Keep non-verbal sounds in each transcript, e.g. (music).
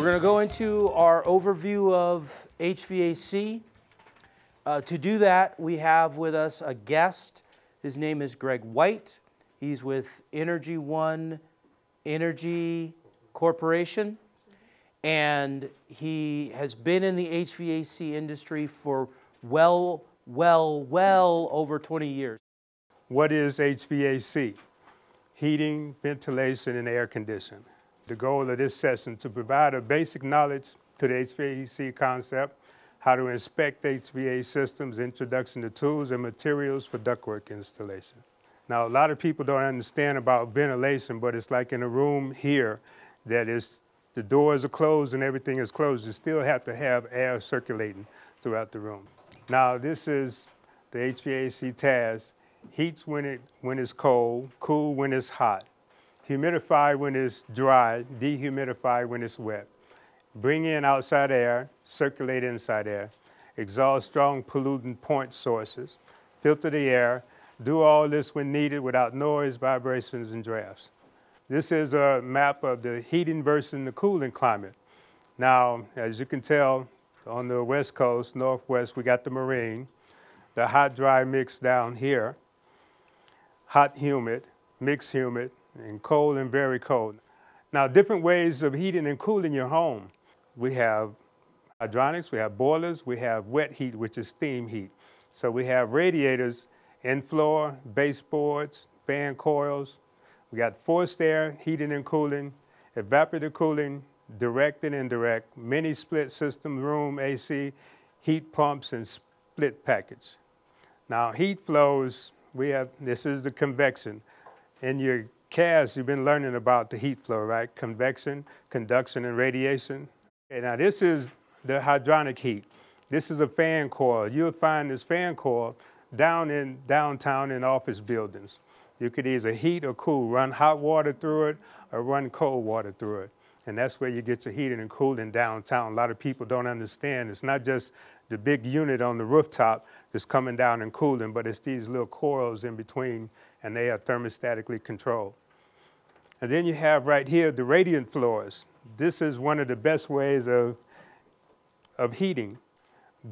We're going to go into our overview of HVAC. Uh, to do that, we have with us a guest. His name is Greg White. He's with Energy One Energy Corporation, and he has been in the HVAC industry for well, well, well over 20 years. What is HVAC? Heating, ventilation, and air conditioning. The goal of this session to provide a basic knowledge to the HVAC concept, how to inspect HVAC systems, introduction to tools and materials for ductwork installation. Now, a lot of people don't understand about ventilation, but it's like in a room here that is the doors are closed and everything is closed. You still have to have air circulating throughout the room. Now, this is the HVAC TAS. Heats when, it, when it's cold, cool when it's hot humidify when it's dry, dehumidify when it's wet. Bring in outside air, circulate inside air, exhaust strong pollutant point sources, filter the air, do all this when needed without noise, vibrations, and drafts. This is a map of the heating versus the cooling climate. Now, as you can tell, on the west coast, northwest, we got the marine, the hot, dry mix down here, hot, humid, mixed humid, and cold and very cold. Now, different ways of heating and cooling your home. We have hydronics, we have boilers, we have wet heat, which is steam heat. So we have radiators, in floor, baseboards, fan coils. We got forced air, heating and cooling, evaporative cooling, direct and indirect, mini split system, room AC, heat pumps, and split package. Now, heat flows, we have, this is the convection. In your CAS, you've been learning about the heat flow, right? Convection, conduction, and radiation. Okay, now this is the hydronic heat. This is a fan coil. You'll find this fan coil down in downtown in office buildings. You could either heat or cool, run hot water through it or run cold water through it. And that's where you get your heating and cooling downtown. A lot of people don't understand. It's not just the big unit on the rooftop that's coming down and cooling, but it's these little coils in between and they are thermostatically controlled. And then you have right here the radiant floors. This is one of the best ways of, of heating,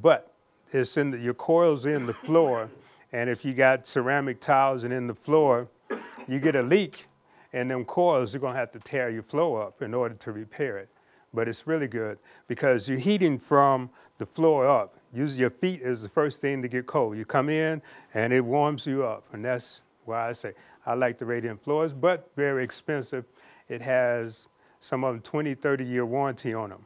but it's in the, your coils in the floor, and if you got ceramic tiles and in the floor, you get a leak, and them coils are gonna have to tear your floor up in order to repair it. But it's really good because you're heating from the floor up. Use your feet is the first thing to get cold. You come in and it warms you up, and that's why I say I like the Radiant floors, but very expensive. It has some of them 20, 30 year warranty on them.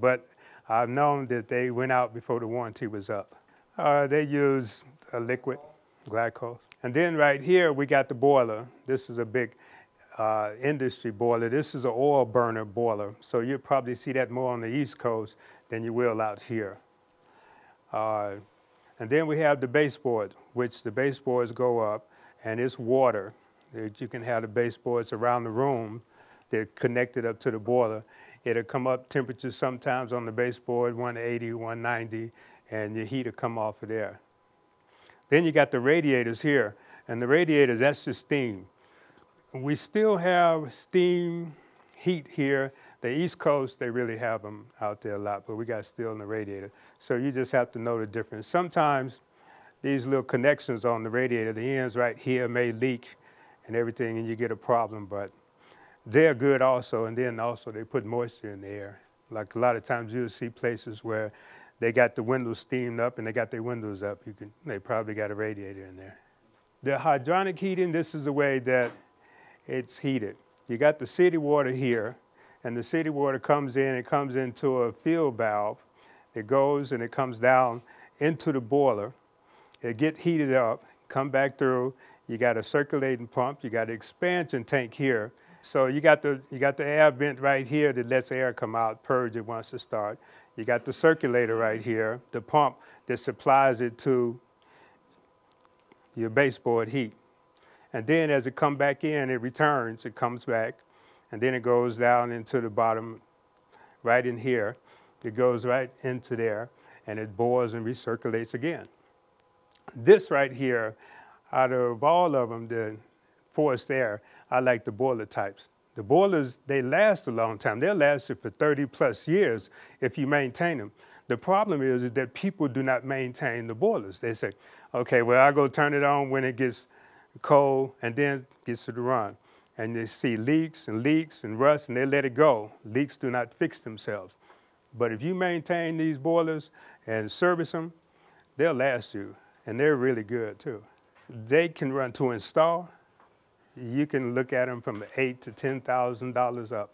But I've known that they went out before the warranty was up. Uh, they use a liquid, glycol. And then right here, we got the boiler. This is a big uh, industry boiler. This is an oil burner boiler. So you'll probably see that more on the East Coast than you will out here. Uh, and then we have the baseboard, which the baseboards go up and it's water. That you can have the baseboards around the room. They're connected up to the boiler. It'll come up temperature sometimes on the baseboard, 180, 190, and your heat will come off of there. Then you got the radiators here, and the radiators, that's just steam. We still have steam heat here. The East Coast, they really have them out there a lot, but we got steel in the radiator. So you just have to know the difference. Sometimes these little connections on the radiator, the ends right here may leak and everything, and you get a problem, but they're good also, and then also they put moisture in the air. Like a lot of times you'll see places where they got the windows steamed up and they got their windows up. You can, they probably got a radiator in there. The hydronic heating, this is the way that it's heated. You got the city water here, and the city water comes in, it comes into a fill valve. It goes and it comes down into the boiler it get heated up, come back through. You got a circulating pump. You got an expansion tank here. So you got the you got the air vent right here that lets air come out, purge it once it starts. You got the circulator right here, the pump that supplies it to your baseboard heat. And then as it come back in, it returns, it comes back, and then it goes down into the bottom, right in here. It goes right into there, and it boils and recirculates again. This right here, out of all of them, the forced air, I like the boiler types. The boilers, they last a long time. They'll last you for 30 plus years if you maintain them. The problem is, is that people do not maintain the boilers. They say, okay, well, I go turn it on when it gets cold and then gets to the run. And they see leaks and leaks and rust and they let it go. Leaks do not fix themselves. But if you maintain these boilers and service them, they'll last you. And they're really good too. They can run to install. You can look at them from eight to ten thousand dollars up.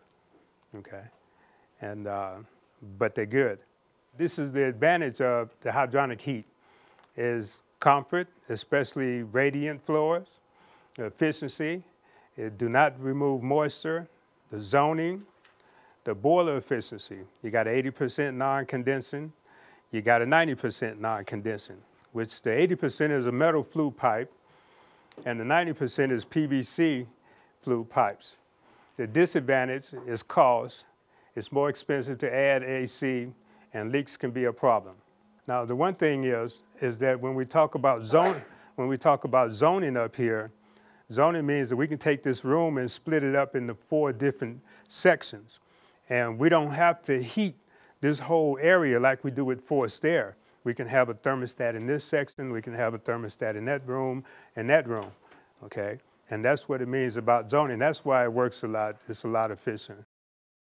Okay, and uh, but they're good. This is the advantage of the hydronic heat is comfort, especially radiant floors, efficiency, it do not remove moisture, the zoning, the boiler efficiency. You got 80% non-condensing, you got a 90% non-condensing, which the 80% is a metal flue pipe, and the 90% is PVC flue pipes. The disadvantage is cost. It's more expensive to add AC, and leaks can be a problem. Now, the one thing is, is that when we talk about zone, when we talk about zoning up here, zoning means that we can take this room and split it up into four different sections. And we don't have to heat this whole area like we do with forced air. We can have a thermostat in this section, we can have a thermostat in that room, and that room, okay? And that's what it means about zoning. That's why it works a lot, it's a lot efficient.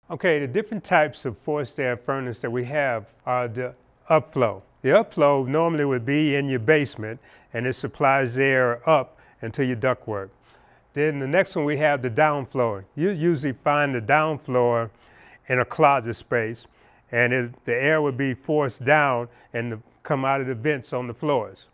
Okay, the different types of forced air furnace that we have are the upflow. The upflow normally would be in your basement and it supplies air up into your ductwork. Then the next one we have the downflow. You usually find the downflow in a closet space and it, the air would be forced down and come out of the vents on the floors.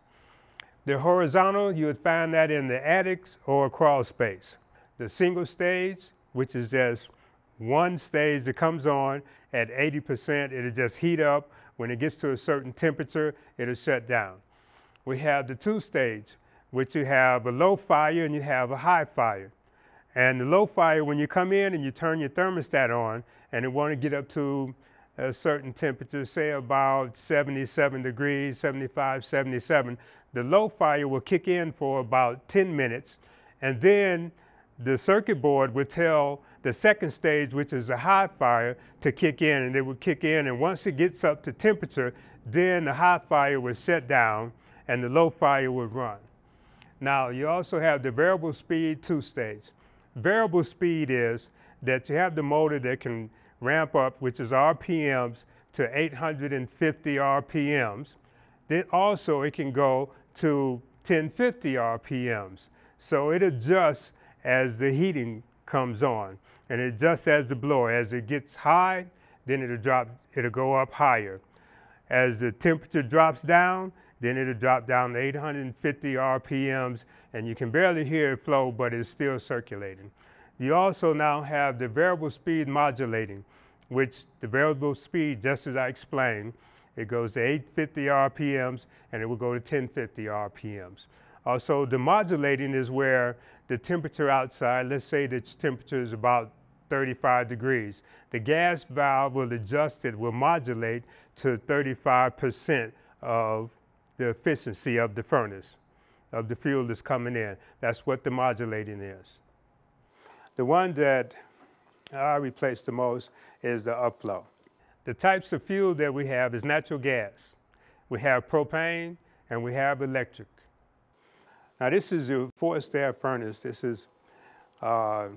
The horizontal, you would find that in the attics or crawl space. The single stage, which is just one stage that comes on at 80%, it'll just heat up when it gets to a certain temperature, it'll shut down. We have the two stage, which you have a low fire and you have a high fire. And the low fire, when you come in and you turn your thermostat on and it want to get up to a certain temperature, say about 77 degrees, 75, 77, the low fire will kick in for about 10 minutes and then the circuit board would tell the second stage, which is a high fire, to kick in, and it would kick in. And once it gets up to temperature, then the high fire would shut down and the low fire would run. Now, you also have the variable speed two stage. Variable speed is that you have the motor that can ramp up, which is RPMs, to 850 RPMs. Then also it can go to 1050 RPMs. So it adjusts as the heating comes on. And it adjusts as the blower, as it gets high, then it'll drop, it'll go up higher. As the temperature drops down, then it'll drop down to 850 RPMs, and you can barely hear it flow, but it's still circulating. You also now have the variable speed modulating, which the variable speed, just as I explained, it goes to 850 RPMs and it will go to 1050 RPMs. Also, the modulating is where the temperature outside, let's say the temperature is about 35 degrees. The gas valve will adjust it, will modulate to 35% of the efficiency of the furnace, of the fuel that's coming in. That's what the modulating is. The one that I replace the most is the upflow. The types of fuel that we have is natural gas. We have propane and we have electric. Now this is a forced air furnace. This is, uh,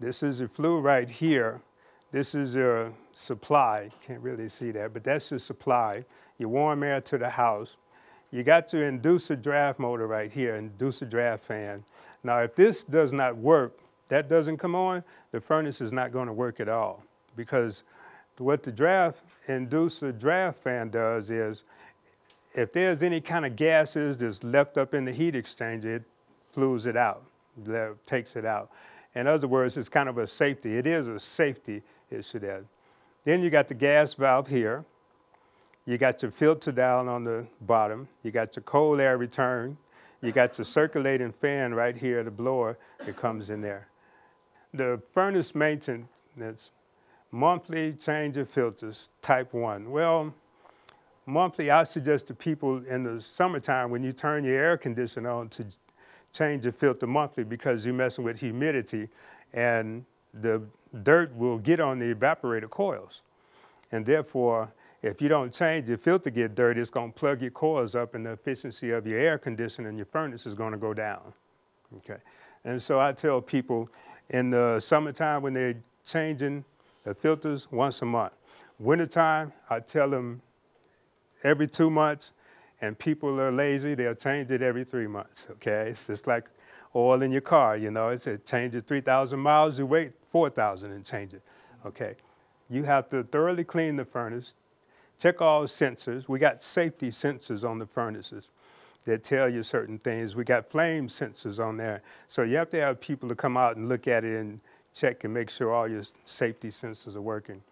this is a flue right here. This is a supply, can't really see that, but that's the supply. You warm air to the house. You got your inducer draft motor right here, inducer draft fan. Now if this does not work, that doesn't come on, the furnace is not gonna work at all because what the draft inducer draft fan does is if there's any kind of gases that's left up in the heat exchanger, it flues it out, takes it out. In other words, it's kind of a safety. It is a safety issue there. Then you got the gas valve here. You got your filter down on the bottom. You got your cold air return. You got your circulating fan right here, the blower that comes in there. The furnace maintenance, monthly change of filters, type one. Well, monthly, I suggest to people in the summertime when you turn your air conditioner on to change the filter monthly because you're messing with humidity and the dirt will get on the evaporator coils. And therefore, if you don't change your filter get dirty, it's going to plug your coils up and the efficiency of your air conditioner and your furnace is going to go down. Okay. And so I tell people in the summertime when they're changing the filters once a month. Wintertime, I tell them every two months, and people are lazy, they'll change it every three months, okay? It's just like oil in your car, you know, it's a change it 3,000 miles, you wait 4,000 and change it, okay? You have to thoroughly clean the furnace, check all sensors. We got safety sensors on the furnaces that tell you certain things. We got flame sensors on there. So you have to have people to come out and look at it and check and make sure all your safety sensors are working.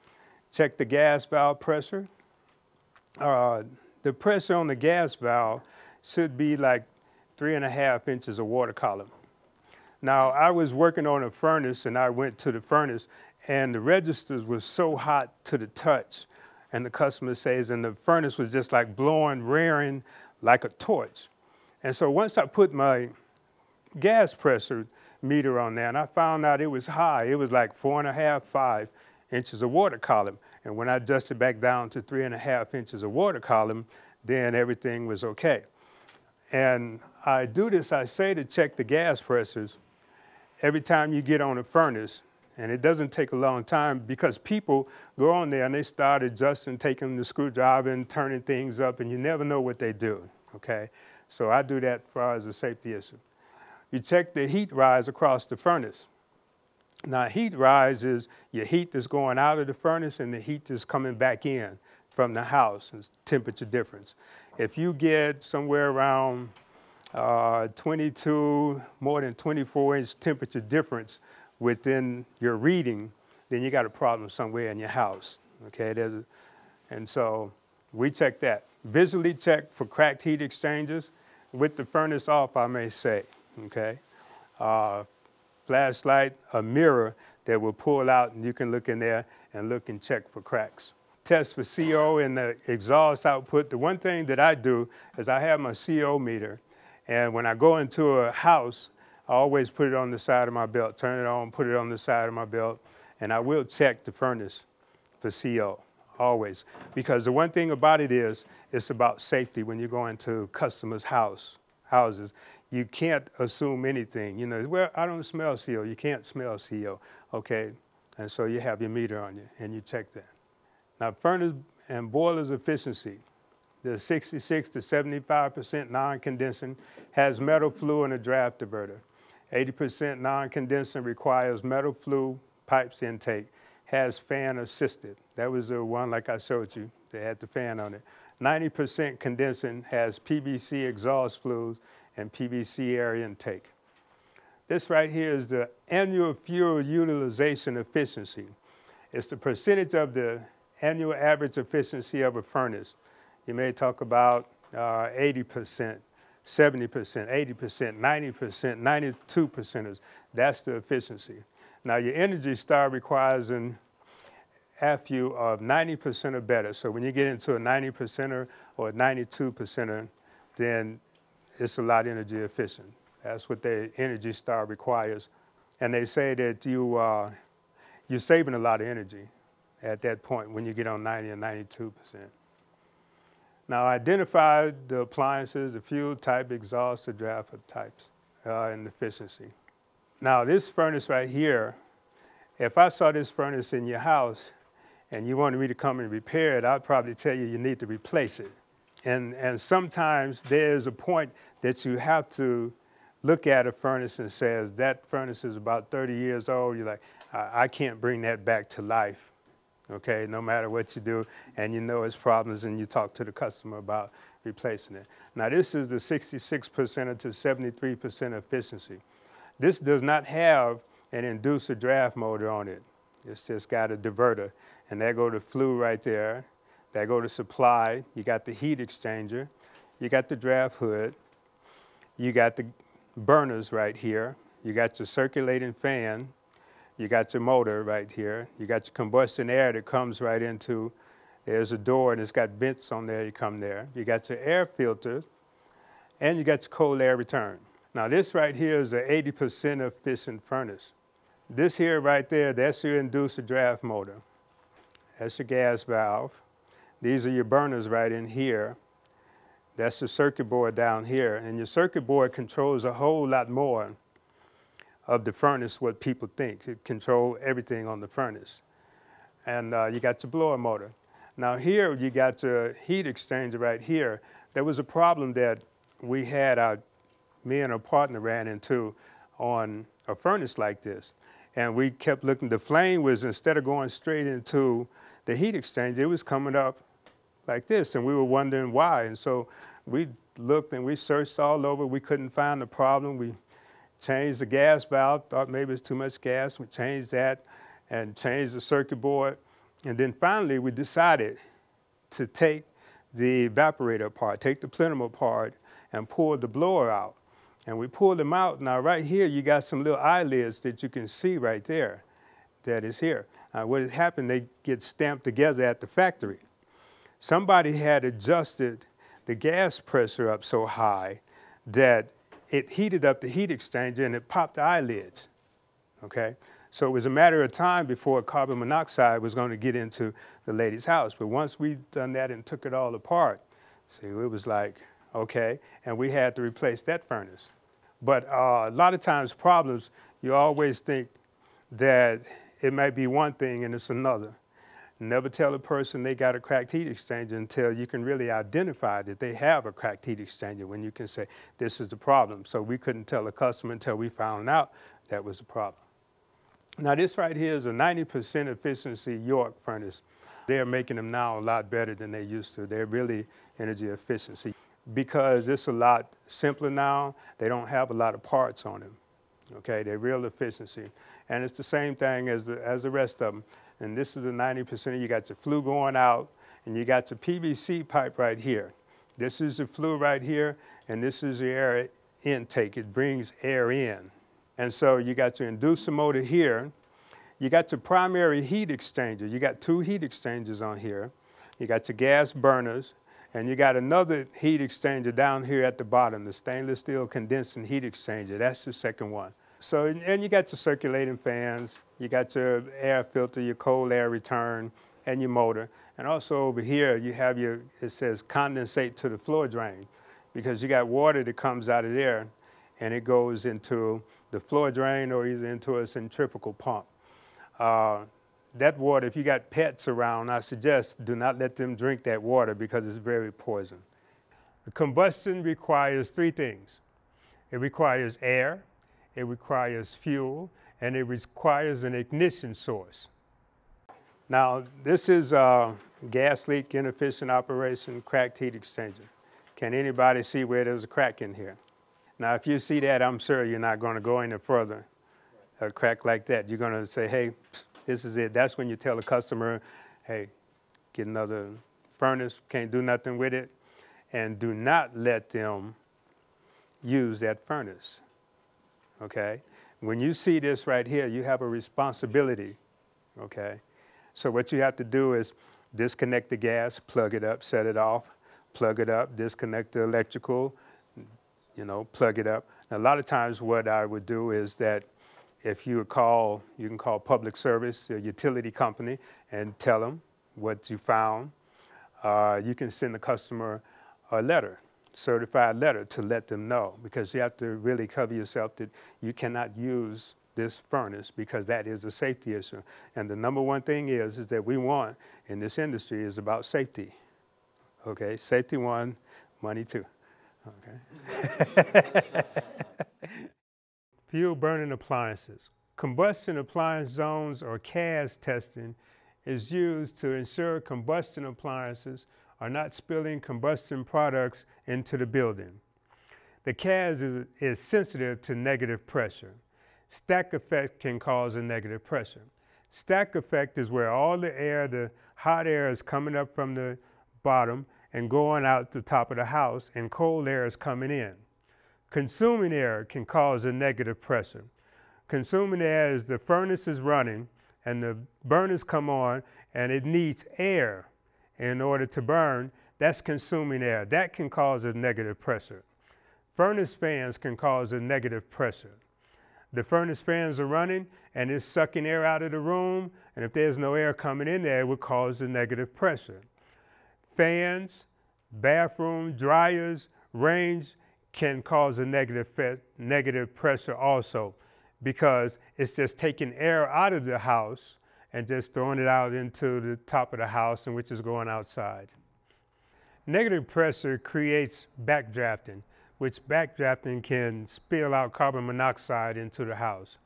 Check the gas valve pressure. Uh, the pressure on the gas valve should be like three and a half inches of water column. Now, I was working on a furnace and I went to the furnace and the registers were so hot to the touch. And the customer says, and the furnace was just like blowing, rearing like a torch. And so once I put my gas pressure meter on there and I found out it was high, it was like four and a half, five inches of water column. And when I adjusted back down to three and a half inches of water column, then everything was okay. And I do this, I say to check the gas pressures every time you get on a furnace. And it doesn't take a long time because people go on there and they start adjusting, taking the screwdriver and turning things up, and you never know what they do, okay? So I do that as far as a safety issue. You check the heat rise across the furnace. Now, heat rise is your heat that's going out of the furnace and the heat that's coming back in from the house, it's temperature difference. If you get somewhere around uh, 22, more than 24 inch temperature difference within your reading, then you got a problem somewhere in your house. Okay, there's a, and so we check that. Visually check for cracked heat exchangers with the furnace off, I may say. Okay, uh, flashlight, a mirror that will pull out and you can look in there and look and check for cracks. Test for CO in the exhaust output. The one thing that I do is I have my CO meter and when I go into a house, I always put it on the side of my belt, turn it on, put it on the side of my belt, and I will check the furnace for CO, always. Because the one thing about it is, it's about safety when you go into customers' house, houses you can't assume anything. You know, well, I don't smell CO. You can't smell CO, okay? And so you have your meter on you and you check that. Now, furnace and boilers efficiency, the 66 to 75% non-condensing has metal flue and a draft diverter. 80% non-condensing requires metal flue pipes intake, has fan assisted. That was the one like I showed you, they had the fan on it. 90% condensing has PVC exhaust flues and PVC air intake. This right here is the annual fuel utilization efficiency. It's the percentage of the annual average efficiency of a furnace. You may talk about uh, 80%, 70%, 80%, 90%, 92%. That's the efficiency. Now your Energy Star requires an AFUE of 90% or better. So when you get into a 90 percenter or a 92 percenter, then it's a lot energy efficient. That's what the Energy Star requires. And they say that you, uh, you're saving a lot of energy at that point when you get on 90 and 92%. Now identify the appliances, the fuel type, exhaust, the draft types, uh, and efficiency. Now this furnace right here, if I saw this furnace in your house and you wanted me to come and repair it, I'd probably tell you you need to replace it. And, and sometimes there's a point that you have to look at a furnace and says, that furnace is about 30 years old. You're like, I, I can't bring that back to life, okay, no matter what you do. And you know its problems and you talk to the customer about replacing it. Now this is the 66% to 73% efficiency. This does not have an inducer draft motor on it. It's just got a diverter. And there go the flue right there. There go the supply. You got the heat exchanger. You got the draft hood. You got the burners right here. You got your circulating fan. You got your motor right here. You got your combustion air that comes right into, there's a door and it's got vents on there, you come there. You got your air filter and you got your cold air return. Now this right here is an 80% efficient furnace. This here right there, that's your inducer draft motor. That's your gas valve. These are your burners right in here. That's the circuit board down here. And your circuit board controls a whole lot more of the furnace, what people think. It controls everything on the furnace. And uh, you got your blower motor. Now here you got your heat exchanger right here. There was a problem that we had, our, me and a partner ran into on a furnace like this. And we kept looking, the flame was, instead of going straight into the heat exchanger, it was coming up like this. And we were wondering why. And so we looked and we searched all over. We couldn't find the problem. We changed the gas valve, thought maybe it's too much gas. We changed that and changed the circuit board. And then finally, we decided to take the evaporator apart, take the plenum apart, and pull the blower out. And we pulled them out. Now, right here, you got some little eyelids that you can see right there that is here. Uh, what had happened, they get stamped together at the factory. Somebody had adjusted the gas pressure up so high that it heated up the heat exchanger and it popped the eyelids. Okay? So it was a matter of time before carbon monoxide was going to get into the lady's house. But once we done that and took it all apart, see, it was like, okay, and we had to replace that furnace. But uh, a lot of times problems, you always think that it might be one thing and it's another. Never tell a person they got a cracked heat exchanger until you can really identify that they have a cracked heat exchanger when you can say, this is the problem. So we couldn't tell a customer until we found out that was the problem. Now this right here is a 90% efficiency York furnace. They're making them now a lot better than they used to. They're really energy efficiency. Because it's a lot simpler now, they don't have a lot of parts on them. Okay, they're real efficiency. And it's the same thing as the, as the rest of them and this is the 90%. You got your flue going out, and you got your PVC pipe right here. This is the flue right here, and this is the air intake. It brings air in. And so you got your inducer motor here. You got your primary heat exchanger. You got two heat exchangers on here. You got your gas burners, and you got another heat exchanger down here at the bottom, the stainless steel condensing heat exchanger. That's the second one. So, and you got your circulating fans, you got your air filter, your cold air return, and your motor. And also over here, you have your, it says condensate to the floor drain, because you got water that comes out of there, and it goes into the floor drain or either into a centrifugal pump. Uh, that water, if you got pets around, I suggest do not let them drink that water because it's very poison. The combustion requires three things. It requires air, it requires fuel, and it requires an ignition source. Now, this is a gas leak inefficient operation cracked heat exchanger. Can anybody see where there's a crack in here? Now, if you see that, I'm sure you're not going to go any further. A crack like that, you're going to say, hey, this is it. That's when you tell the customer, hey, get another furnace, can't do nothing with it, and do not let them use that furnace okay? When you see this right here, you have a responsibility, okay? So what you have to do is disconnect the gas, plug it up, set it off, plug it up, disconnect the electrical, you know, plug it up. Now, a lot of times what I would do is that if you call, you can call public service, a utility company, and tell them what you found. Uh, you can send the customer a letter certified letter to let them know because you have to really cover yourself that you cannot use this furnace because that is a safety issue. And the number one thing is, is that we want in this industry is about safety. Okay, safety one, money two. Okay. (laughs) Fuel burning appliances. Combustion appliance zones or CAZ testing is used to ensure combustion appliances are not spilling combustion products into the building. The CAZ is, is sensitive to negative pressure. Stack effect can cause a negative pressure. Stack effect is where all the air, the hot air is coming up from the bottom and going out the top of the house and cold air is coming in. Consuming air can cause a negative pressure. Consuming air is the furnace is running and the burners come on and it needs air in order to burn, that's consuming air. That can cause a negative pressure. Furnace fans can cause a negative pressure. The furnace fans are running and it's sucking air out of the room. And if there's no air coming in there, it would cause a negative pressure. Fans, bathroom, dryers, range can cause a negative, negative pressure also because it's just taking air out of the house and just throwing it out into the top of the house and which is going outside. Negative pressure creates backdrafting, which backdrafting can spill out carbon monoxide into the house.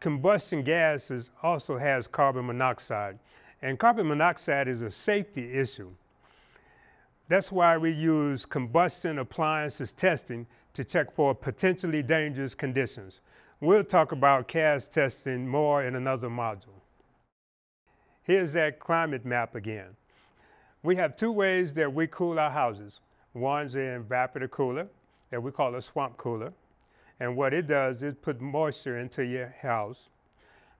Combustion gases also has carbon monoxide, and carbon monoxide is a safety issue. That's why we use combustion appliances testing to check for potentially dangerous conditions. We'll talk about CAZ testing more in another module. Here's that climate map again. We have two ways that we cool our houses. One's an evaporative cooler that we call a swamp cooler. And what it does is put moisture into your house.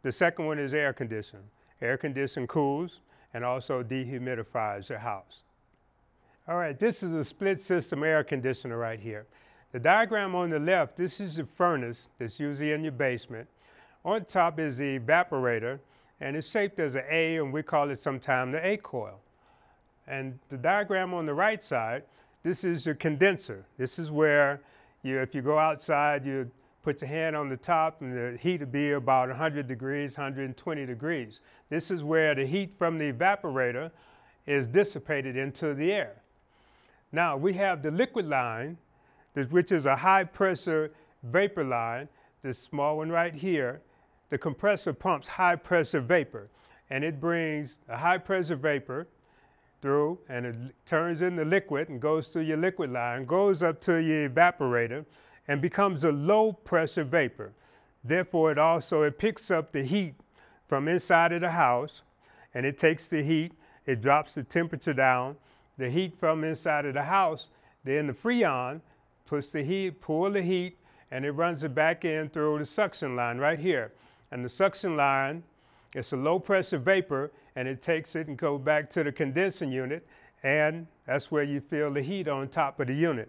The second one is air conditioning. Air conditioning cools and also dehumidifies your house. All right, this is a split system air conditioner right here. The diagram on the left, this is the furnace that's usually in your basement. On top is the evaporator, and it's shaped as an A, and we call it sometimes the A coil. And the diagram on the right side, this is your condenser. This is where you, if you go outside, you put your hand on the top and the heat will be about 100 degrees, 120 degrees. This is where the heat from the evaporator is dissipated into the air. Now we have the liquid line, which is a high pressure vapor line, this small one right here. The compressor pumps high pressure vapor and it brings a high pressure vapor through and it turns into liquid and goes through your liquid line, goes up to your evaporator and becomes a low pressure vapor. Therefore, it also it picks up the heat from inside of the house and it takes the heat, it drops the temperature down. The heat from inside of the house, then the freon puts the heat, pull the heat, and it runs it back in through the suction line right here. And the suction line, it's a low pressure vapor and it takes it and goes back to the condensing unit, and that's where you feel the heat on top of the unit.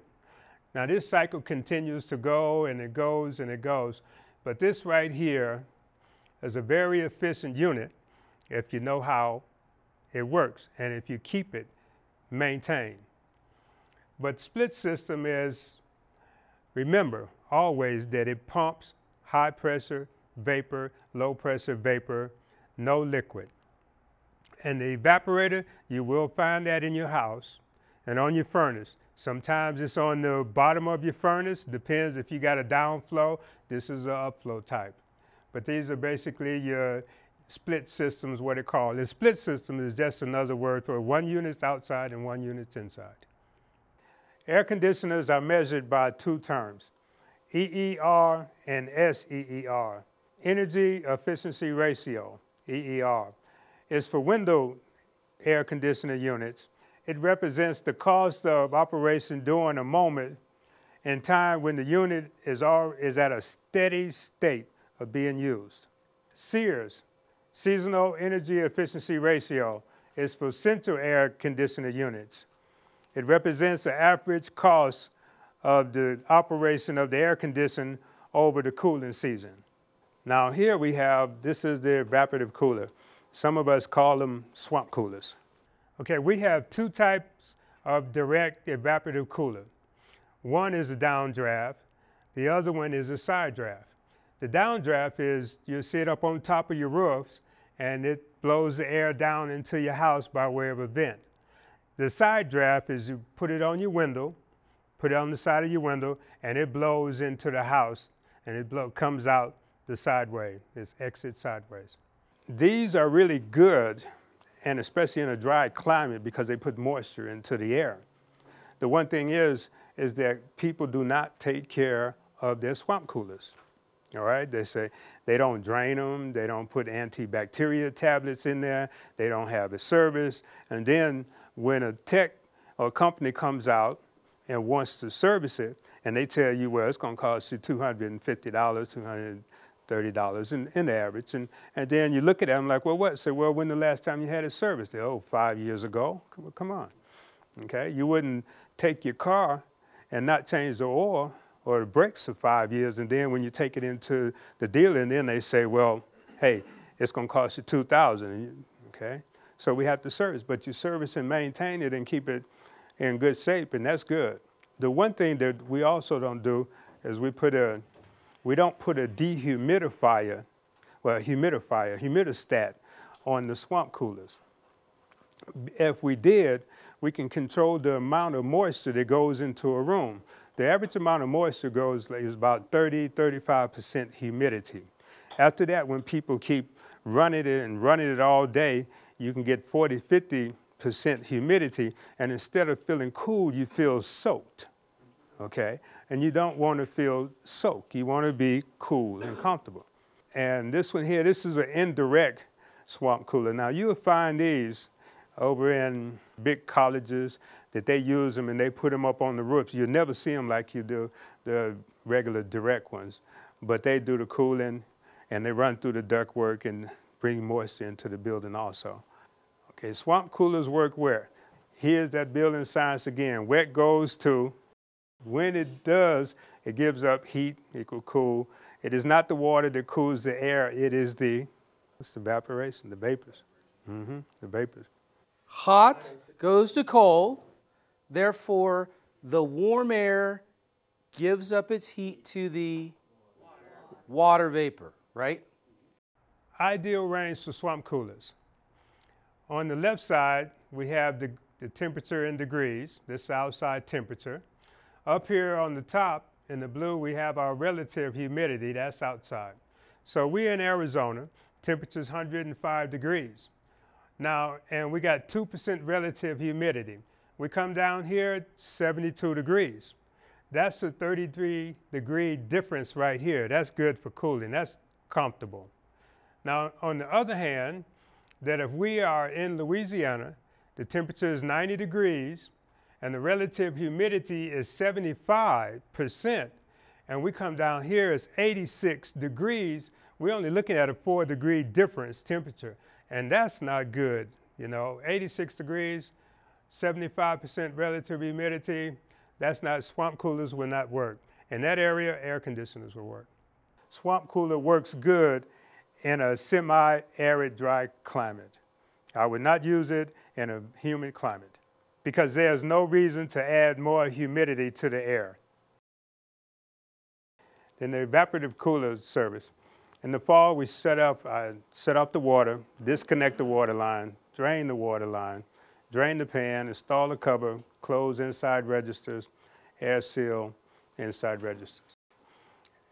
Now this cycle continues to go and it goes and it goes, but this right here is a very efficient unit if you know how it works and if you keep it maintained. But split system is, remember always that it pumps high pressure vapor, low pressure vapor, no liquid. And the evaporator, you will find that in your house and on your furnace. Sometimes it's on the bottom of your furnace, depends if you got a downflow, this is an upflow type. But these are basically your split systems, what it called. The split system is just another word for one unit's outside and one unit's inside. Air conditioners are measured by two terms, EER and SEER, Energy Efficiency Ratio, EER is for window air conditioner units. It represents the cost of operation during a moment in time when the unit is, all, is at a steady state of being used. SEERs, Seasonal Energy Efficiency Ratio, is for central air conditioner units. It represents the average cost of the operation of the air conditioner over the cooling season. Now here we have, this is the evaporative cooler. Some of us call them swamp coolers. Okay, we have two types of direct evaporative cooler. One is a downdraft, the other one is a side draft. The downdraft is you sit up on top of your roofs and it blows the air down into your house by way of a vent. The side draft is you put it on your window, put it on the side of your window, and it blows into the house and it blow, comes out the sideway, it exit sideways. These are really good, and especially in a dry climate because they put moisture into the air. The one thing is, is that people do not take care of their swamp coolers. All right, they say they don't drain them, they don't put antibacterial tablets in there, they don't have a service. And then when a tech or a company comes out and wants to service it, and they tell you, well, it's going to cost you $250, $200, $30 in, in average. And, and then you look at it, I'm like, well, what? Say, well, when the last time you had it serviced? Oh, five years ago. Come, come on. Okay? You wouldn't take your car and not change the oil or the brakes for five years. And then when you take it into the dealer, and then they say, well, hey, it's going to cost you 2000 okay? So we have to service, but you service and maintain it and keep it in good shape, and that's good. The one thing that we also don't do is we put a, we don't put a dehumidifier, well, a humidifier, humidistat on the swamp coolers. If we did, we can control the amount of moisture that goes into a room. The average amount of moisture goes is about 30, 35% humidity. After that, when people keep running it and running it all day, you can get 40, 50% humidity, and instead of feeling cool, you feel soaked, okay? And you don't want to feel soaked. You want to be cool and comfortable. And this one here, this is an indirect swamp cooler. Now, you'll find these over in big colleges that they use them and they put them up on the roofs. You'll never see them like you do the regular direct ones, but they do the cooling and they run through the ductwork and bring moisture into the building also. Okay, swamp coolers work where? Here's that building science again. Wet goes to, when it does, it gives up heat, equal cool. It is not the water that cools the air, it is the, it's evaporation, the vapors. Mm-hmm, the vapors. Hot goes to cold, therefore, the warm air gives up its heat to the water vapor, right? Ideal range for swamp coolers. On the left side, we have the, the temperature in degrees, this outside temperature. Up here on the top, in the blue, we have our relative humidity, that's outside. So we're in Arizona, temperature's 105 degrees. Now, and we got 2% relative humidity. We come down here, 72 degrees. That's a 33 degree difference right here. That's good for cooling. That's comfortable. Now, on the other hand, that if we are in Louisiana, the temperature is 90 degrees and the relative humidity is 75%, and we come down here, it's 86 degrees, we're only looking at a four degree difference temperature. And that's not good. You know, 86 degrees, 75% relative humidity, that's not, swamp coolers will not work. In that area, air conditioners will work. Swamp cooler works good in a semi-arid dry climate. I would not use it in a humid climate because there's no reason to add more humidity to the air. Then the evaporative cooler service. In the fall, we set up, I set up the water, disconnect the water line, drain the water line, drain the pan, install the cover, close inside registers, air seal inside registers.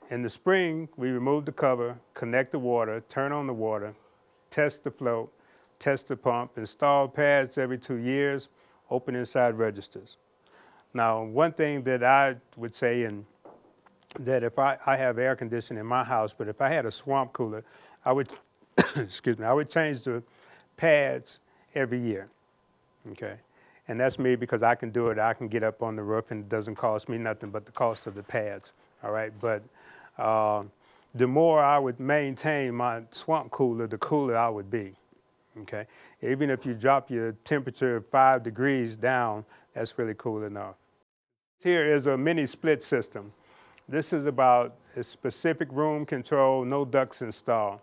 In the spring, we remove the cover, connect the water, turn on the water, test the float, test the pump, install pads every two years, open inside registers. Now, one thing that I would say, and that if I, I have air conditioning in my house, but if I had a swamp cooler, I would, (coughs) excuse me, I would change the pads every year, okay? And that's me because I can do it. I can get up on the roof and it doesn't cost me nothing but the cost of the pads, all right? But uh, the more I would maintain my swamp cooler, the cooler I would be, okay? Even if you drop your temperature five degrees down, that's really cool enough. Here is a mini split system. This is about a specific room control, no ducts installed.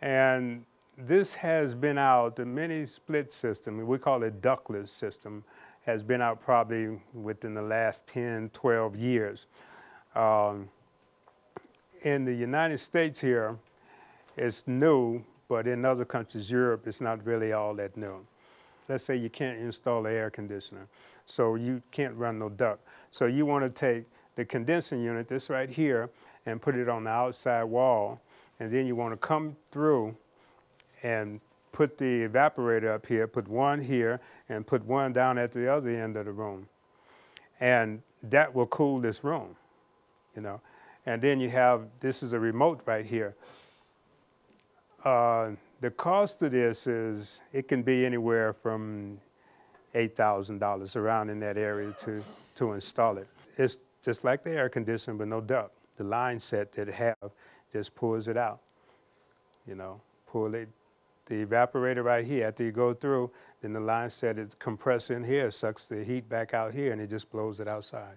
And this has been out, the mini split system, we call it ductless system, has been out probably within the last 10, 12 years. Um, in the United States here, it's new, but in other countries, Europe, it's not really all that new. Let's say you can't install an air conditioner, so you can't run no duct. So you want to take the condensing unit, this right here, and put it on the outside wall. And then you want to come through and put the evaporator up here, put one here, and put one down at the other end of the room. And that will cool this room, you know. And then you have, this is a remote right here. Uh, the cost of this is, it can be anywhere from $8,000 around in that area to, to install it. It's just like the air conditioner, but no duct. The line set that it have just pulls it out. You know, pull it, the evaporator right here, after you go through, then the line set is compressed in here, sucks the heat back out here, and it just blows it outside.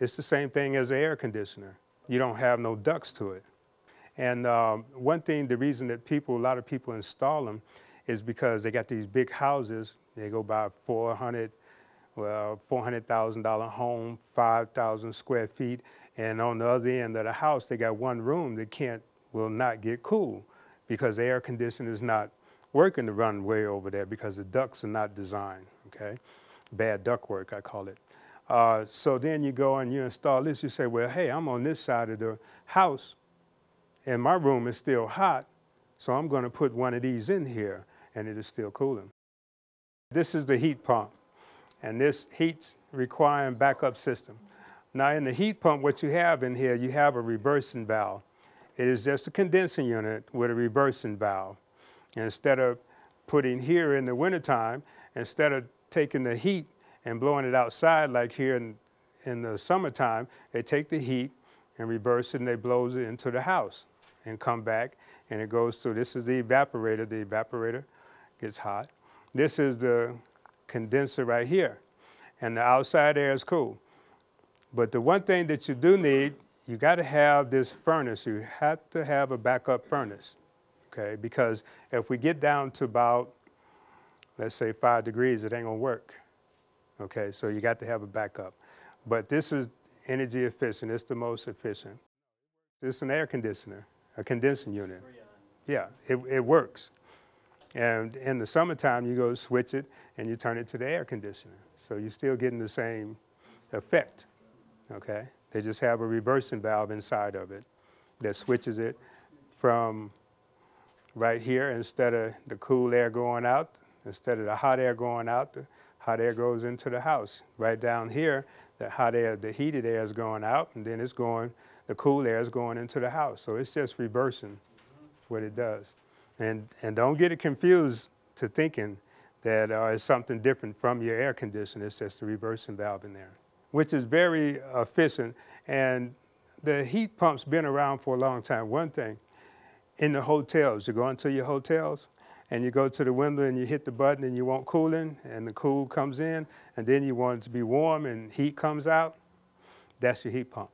It's the same thing as the air conditioner. You don't have no ducts to it. And um, one thing, the reason that people, a lot of people install them is because they got these big houses. They go buy 400, well, $400,000 home, 5,000 square feet. And on the other end of the house, they got one room that can't, will not get cool because the air conditioner is not working to run way over there because the ducts are not designed, okay? Bad duct work, I call it. Uh, so then you go and you install this, you say, well, hey, I'm on this side of the house and my room is still hot, so I'm gonna put one of these in here and it is still cooling. This is the heat pump and this heat's requiring backup system. Now in the heat pump, what you have in here, you have a reversing valve. It is just a condensing unit with a reversing valve. Instead of putting here in the wintertime, instead of taking the heat and blowing it outside like here in, in the summertime, they take the heat and reverse it and they blows it into the house and come back and it goes through. This is the evaporator. The evaporator gets hot. This is the condenser right here. And the outside air is cool. But the one thing that you do need, you got to have this furnace. You have to have a backup furnace, okay? Because if we get down to about, let's say five degrees, it ain't gonna work, okay? So you got to have a backup. But this is energy efficient. It's the most efficient. It's an air conditioner, a condensing unit. Yeah, it, it works. And in the summertime, you go switch it and you turn it to the air conditioner. So you're still getting the same effect, okay? They just have a reversing valve inside of it that switches it from right here, instead of the cool air going out, instead of the hot air going out, the hot air goes into the house. Right down here, the hot air, the heated air is going out, and then it's going, the cool air is going into the house. So it's just reversing what it does. And, and don't get it confused to thinking that uh, it's something different from your air conditioner. It's just the reversing valve in there, which is very efficient. And the heat pump's been around for a long time. One thing, in the hotels, you go into your hotels and you go to the window and you hit the button and you want cooling and the cool comes in and then you want it to be warm and heat comes out, that's your heat pump.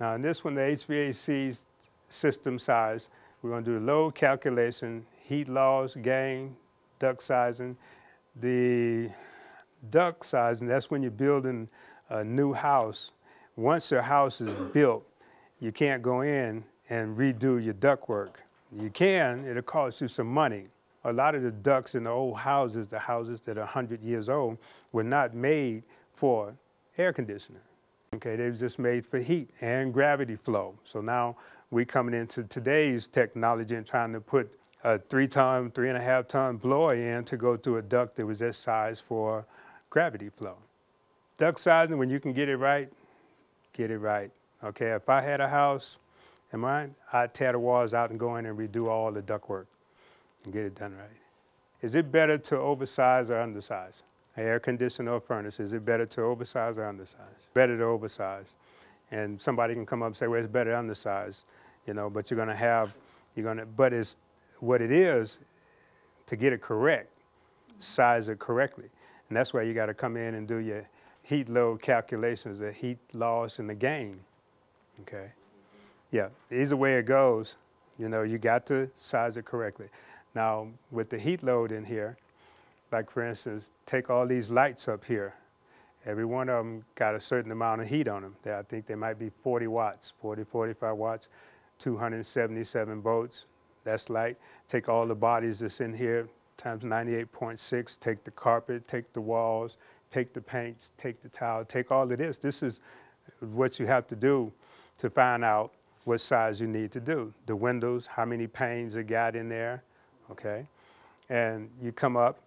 Now in this one, the HVAC system size, we're going to do load calculation, heat loss, gain, duct sizing. The duct sizing, that's when you're building a new house. Once your house is built, you can't go in and redo your duct work. You can, it'll cost you some money. A lot of the ducts in the old houses, the houses that are 100 years old, were not made for air conditioning. Okay, they were just made for heat and gravity flow. So now we coming into today's technology and trying to put a three ton, three and a half ton blower in to go through a duct that was this size for gravity flow. Duct sizing, when you can get it right, get it right. Okay, if I had a house, am I, I'd tear the walls out and go in and redo all the duct work and get it done right. Is it better to oversize or undersize? Air conditioner or furnace, is it better to oversize or undersize? Better to oversize and somebody can come up and say, well, it's better undersized, you know, but you're going to have, you're going to, but it's what it is to get it correct, size it correctly. And that's why you got to come in and do your heat load calculations, the heat loss and the gain, okay? Yeah, either way it goes, you know, you got to size it correctly. Now, with the heat load in here, like for instance, take all these lights up here, Every one of them got a certain amount of heat on them. I think they might be 40 watts, 40, 45 watts, 277 volts. That's light. Take all the bodies that's in here times 98.6, take the carpet, take the walls, take the paints, take the tile, take all of this. This is what you have to do to find out what size you need to do. The windows, how many panes are got in there, okay? And you come up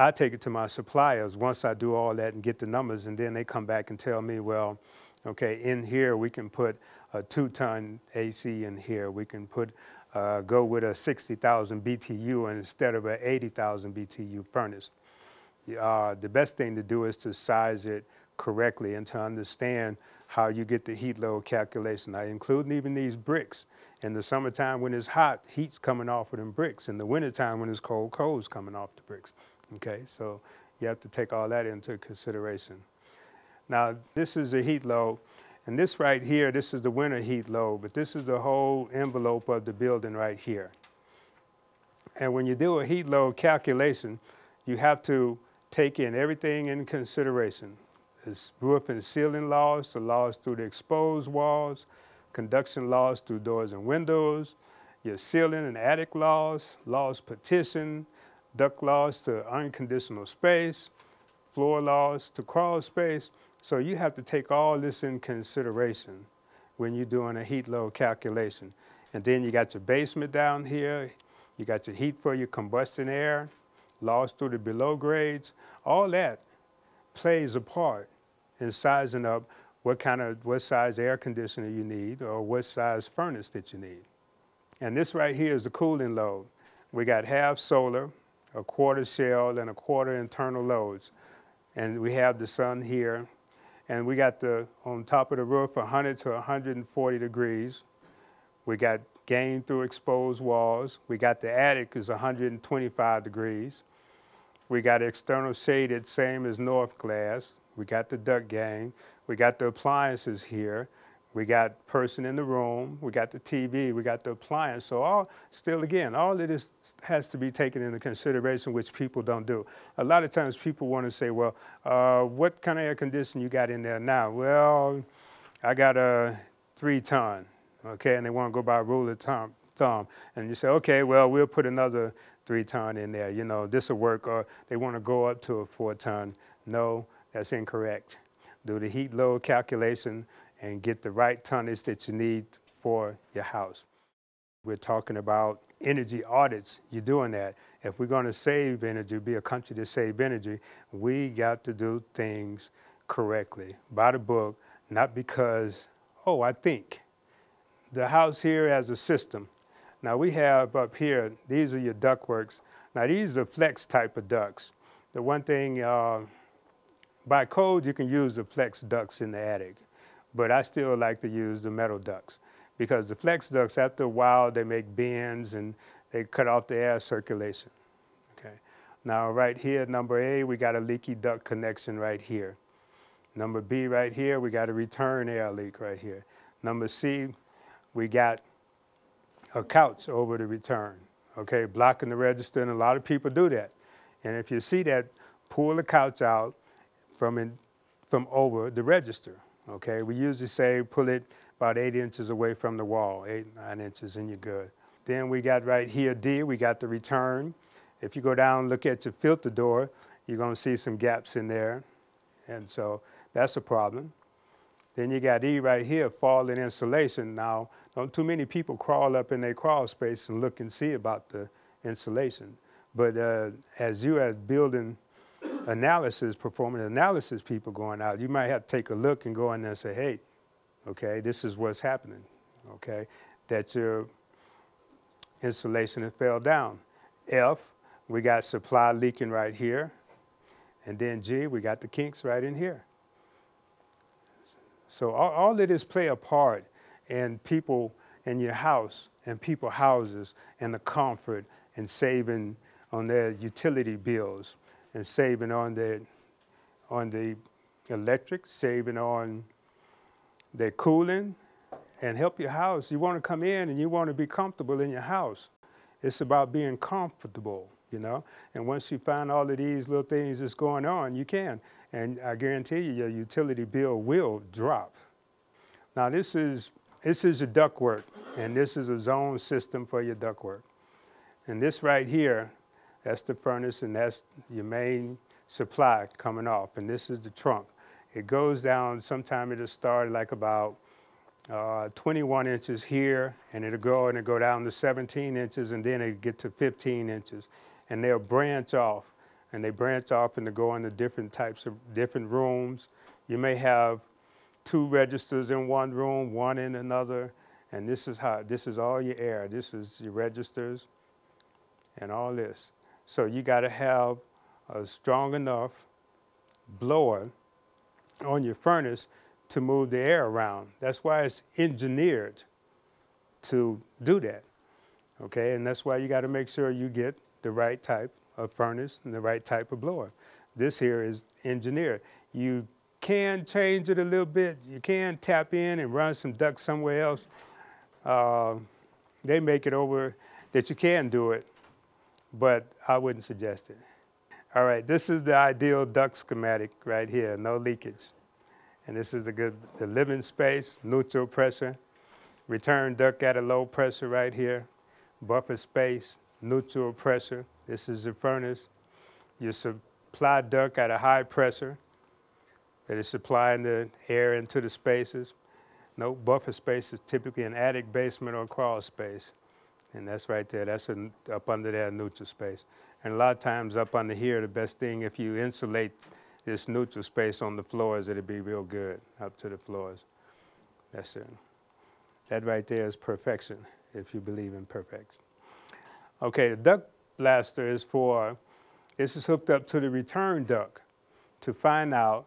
I take it to my suppliers once I do all that and get the numbers, and then they come back and tell me, well, okay, in here we can put a two-ton AC in here. We can put uh, go with a 60,000 BTU instead of an 80,000 BTU furnace. Uh, the best thing to do is to size it correctly and to understand how you get the heat load calculation. I include even these bricks. In the summertime when it's hot, heat's coming off of them bricks. In the wintertime when it's cold, cold's coming off the bricks. Okay, so you have to take all that into consideration. Now, this is a heat load, And this right here, this is the winter heat load, but this is the whole envelope of the building right here. And when you do a heat load calculation, you have to take in everything in consideration. It's roof and ceiling loss, the loss through the exposed walls, conduction loss through doors and windows, your ceiling and attic loss, loss partition, duct loss to unconditional space, floor loss to crawl space. So you have to take all this in consideration when you're doing a heat load calculation. And then you got your basement down here, you got your heat for your combustion air, loss through the below grades, all that plays a part in sizing up what kind of, what size air conditioner you need or what size furnace that you need. And this right here is the cooling load. We got half solar, a quarter shell, and a quarter internal loads. And we have the sun here. And we got the, on top of the roof, 100 to 140 degrees. We got gain through exposed walls. We got the attic is 125 degrees. We got external shaded, same as north glass. We got the duct gain. We got the appliances here. We got person in the room. We got the TV. We got the appliance. So all, still again, all of this has to be taken into consideration, which people don't do. A lot of times people want to say, well, uh, what kind of air conditioning you got in there now? Well, I got a three ton, okay, and they want to go by rule of thumb. thumb. And you say, okay, well, we'll put another three ton in there. You know, this will work. Or they want to go up to a four ton. No, that's incorrect. Do the heat load calculation and get the right tonnage that you need for your house. We're talking about energy audits. You're doing that. If we're going to save energy, be a country to save energy, we got to do things correctly, by the book, not because, oh, I think. The house here has a system. Now we have up here, these are your ductworks. Now these are flex type of ducts. The one thing, uh, by code, you can use the flex ducts in the attic but I still like to use the metal ducts because the flex ducts, after a while, they make bends and they cut off the air circulation. Okay. Now, right here, number A, we got a leaky duct connection right here. Number B, right here, we got a return air leak right here. Number C, we got a couch over the return, okay, blocking the register, and a lot of people do that. And if you see that, pull the couch out from, in, from over the register, okay? We usually say pull it about eight inches away from the wall, eight, nine inches, and you're good. Then we got right here D, we got the return. If you go down and look at your filter door, you're gonna see some gaps in there. And so that's a problem. Then you got E right here, falling insulation. Now, don't too many people crawl up in their crawl space and look and see about the insulation. But uh, as you as building analysis, performing analysis people going out, you might have to take a look and go in there and say, hey, okay, this is what's happening, okay, that your insulation has fell down. F, we got supply leaking right here. And then G, we got the kinks right in here. So all, all of this play a part in people in your house and people houses and the comfort and saving on their utility bills and saving on the on the electric, saving on the cooling, and help your house. You want to come in and you want to be comfortable in your house. It's about being comfortable, you know. And once you find all of these little things that's going on, you can. And I guarantee you, your utility bill will drop. Now this is this is your ductwork, and this is a zone system for your ductwork. And this right here that's the furnace and that's your main supply coming off. And this is the trunk. It goes down, sometime it'll start like about uh, 21 inches here and it'll go and it'll go down to 17 inches and then it'll get to 15 inches. And they'll branch off and they branch off and they go into different types of different rooms. You may have two registers in one room, one in another, and this is how, this is all your air. This is your registers and all this. So you got to have a strong enough blower on your furnace to move the air around. That's why it's engineered to do that. Okay, and that's why you got to make sure you get the right type of furnace and the right type of blower. This here is engineered. You can change it a little bit. You can tap in and run some ducts somewhere else. Uh, they make it over that you can do it, but I wouldn't suggest it. All right, this is the ideal duct schematic right here, no leakage. And this is the good, the living space, neutral pressure, return duct at a low pressure right here, buffer space, neutral pressure. This is the furnace. Your supply duct at a high pressure that is supplying the air into the spaces. No buffer space is typically an attic, basement, or crawl space. And that's right there. That's a, up under that neutral space. And a lot of times up under here, the best thing if you insulate this neutral space on the floors, it'll be real good up to the floors. That's it. That right there is perfection, if you believe in perfection. Okay, the duct blaster is for, this is hooked up to the return duct to find out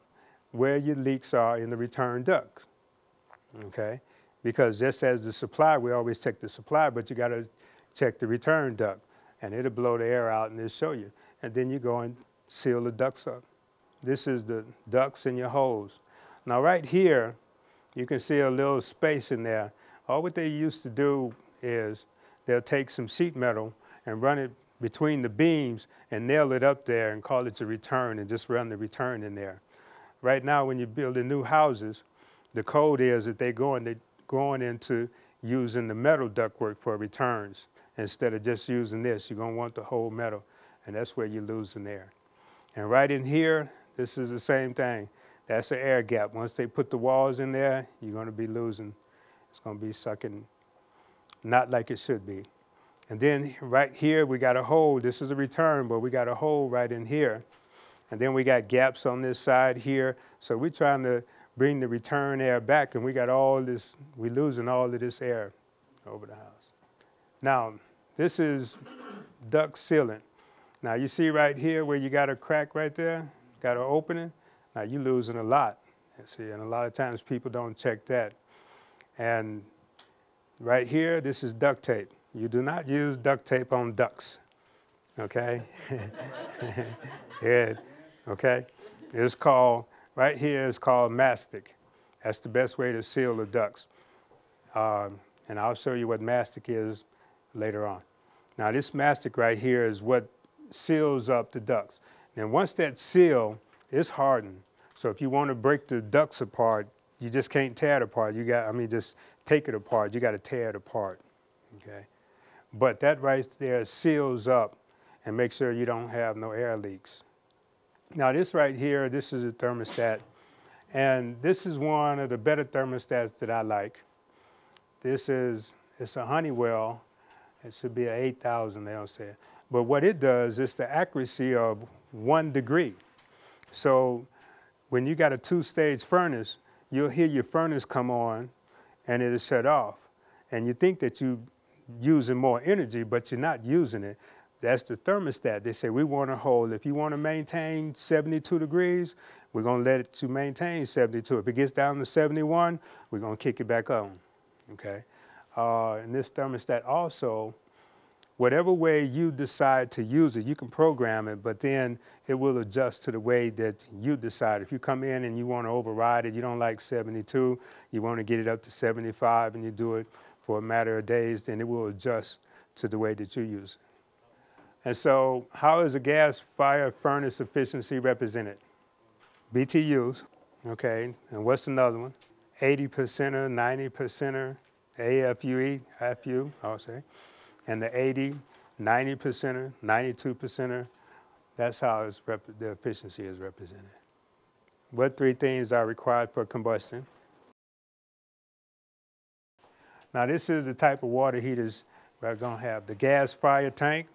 where your leaks are in the return duct. Okay? Because just as the supply, we always check the supply, but you got to check the return duct and it'll blow the air out and it'll show you. And then you go and seal the ducts up. This is the ducts in your hose. Now right here, you can see a little space in there. All what they used to do is they'll take some sheet metal and run it between the beams and nail it up there and call it a return and just run the return in there. Right now, when you're building new houses, the code is that they're going, they're going into using the metal ductwork for returns. Instead of just using this, you're gonna want the whole metal, and that's where you're losing air. And right in here, this is the same thing. That's the air gap. Once they put the walls in there, you're gonna be losing. It's gonna be sucking, not like it should be. And then right here, we got a hole. This is a return, but we got a hole right in here. And then we got gaps on this side here. So we're trying to bring the return air back, and we got all this, we're losing all of this air over the house. Now, this is duct sealant. Now you see right here where you got a crack right there, got an opening. Now you're losing a lot. See, and a lot of times people don't check that. And right here, this is duct tape. You do not use duct tape on ducts, okay? (laughs) yeah, okay? It's called, right here is called mastic. That's the best way to seal the ducts. Um, and I'll show you what mastic is later on. Now this mastic right here is what seals up the ducts. And once that seal is hardened, so if you want to break the ducts apart, you just can't tear it apart. You got, I mean, just take it apart. You got to tear it apart, okay? But that right there seals up and make sure you don't have no air leaks. Now this right here, this is a thermostat, and this is one of the better thermostats that I like. This is, it's a Honeywell it should be an 8,000, they don't say it. But what it does is the accuracy of one degree. So when you got a two-stage furnace, you'll hear your furnace come on and it'll shut off. And you think that you're using more energy, but you're not using it. That's the thermostat. They say we want to hold, if you want to maintain 72 degrees, we're going to let it to maintain 72. If it gets down to 71, we're going to kick it back on, okay? uh, and this thermostat also, whatever way you decide to use it, you can program it, but then it will adjust to the way that you decide. If you come in and you want to override it, you don't like 72, you want to get it up to 75, and you do it for a matter of days, then it will adjust to the way that you use it. And so, how is a gas fire furnace efficiency represented? BTUs, okay, and what's another one? 80 percenter, 90 percenter, AFUE, FU, I'll say, and the 80, 90 percenter, 92 percenter. That's how the efficiency is represented. What three things are required for combustion? Now this is the type of water heaters we're going to have. The gas fire tank,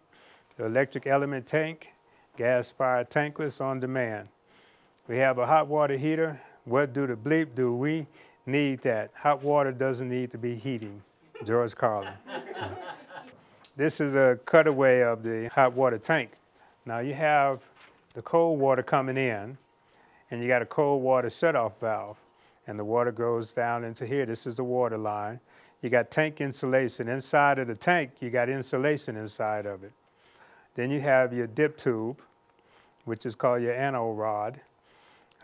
the electric element tank, gas fire tankless on demand. We have a hot water heater. What do the bleep do we need that. Hot water doesn't need to be heating. George Carlin. this is a cutaway of the hot water tank. Now you have the cold water coming in, and you got a cold water shut-off valve, and the water goes down into here. This is the water line. You got tank insulation. Inside of the tank, you got insulation inside of it. Then you have your dip tube, which is called your anode rod.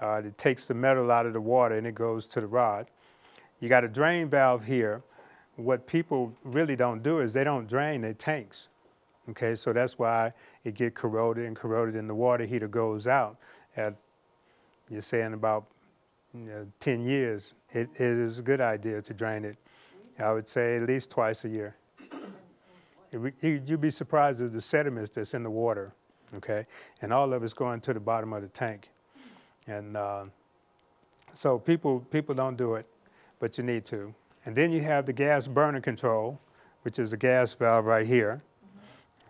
Uh, it takes the metal out of the water and it goes to the rod. You got a drain valve here. What people really don't do is they don't drain their tanks. Okay, so that's why it get corroded and corroded and the water heater goes out at, you're saying about you know, 10 years. It, it is a good idea to drain it. I would say at least twice a year. You'd be surprised at the sediments that's in the water, okay? And all of it's going to the bottom of the tank. And uh, so people, people don't do it, but you need to. And then you have the gas burner control, which is a gas valve right here,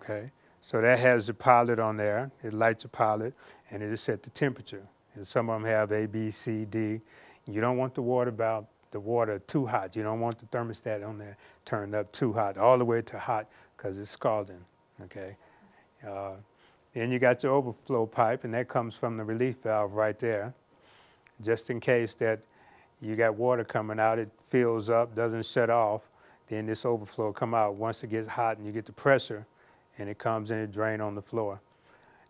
okay? So that has a pilot on there. It lights a pilot, and it is set the temperature. And some of them have A, B, C, D. You don't want the water valve, the water too hot. You don't want the thermostat on there turned up too hot, all the way to hot, because it's scalding, okay? Uh, then you got your overflow pipe, and that comes from the relief valve right there, just in case that you got water coming out, it fills up, doesn't shut off, then this overflow come out. Once it gets hot and you get the pressure, and it comes in and drain on the floor.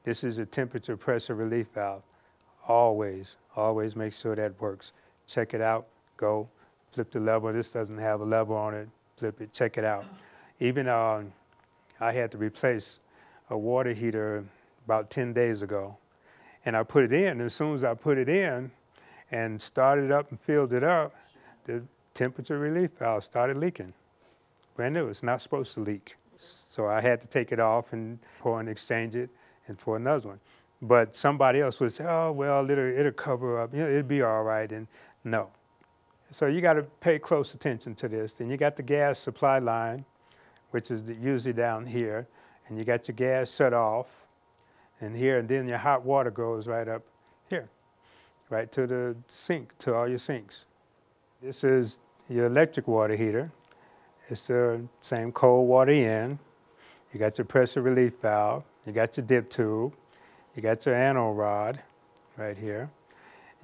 This is a temperature pressure relief valve. Always, always make sure that works. Check it out, go, flip the lever. This doesn't have a lever on it, flip it, check it out. Even uh, I had to replace a water heater about 10 days ago. And I put it in, and as soon as I put it in and started up and filled it up, the temperature relief valve started leaking. Brand new, it's not supposed to leak. So I had to take it off and pour and exchange it and for another one. But somebody else would say, oh, well, it'll, it'll cover up, you know, it'll be all right. And no. So you got to pay close attention to this. Then you got the gas supply line, which is usually down here and you got your gas shut off and here and then your hot water goes right up here right to the sink to all your sinks. This is your electric water heater. It's the same cold water in. You got your pressure relief valve. You got your dip tube. You got your anode rod right here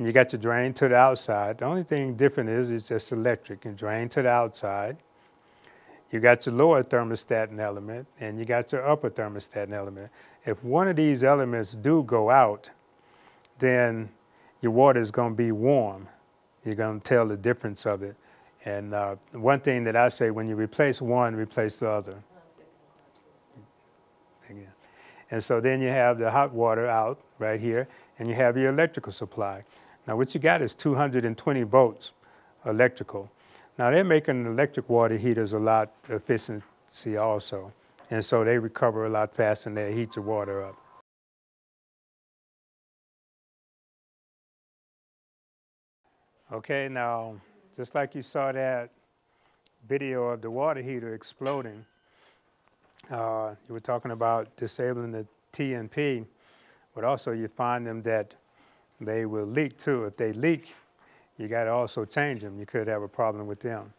and you got your drain to the outside the only thing different is it's just electric and drain to the outside you got your lower thermostatic element and you got your upper thermostatic element. If one of these elements do go out, then your water is going to be warm. You're going to tell the difference of it. And uh, one thing that I say, when you replace one, replace the other. And so then you have the hot water out right here, and you have your electrical supply. Now what you got is 220 volts electrical. Now they're making electric water heaters a lot efficiency also. And so they recover a lot faster and they heat your water up. Okay, now, just like you saw that video of the water heater exploding, uh, you were talking about disabling the T&P, but also you find them that they will leak too. If they leak, you got to also change them. You could have a problem with them.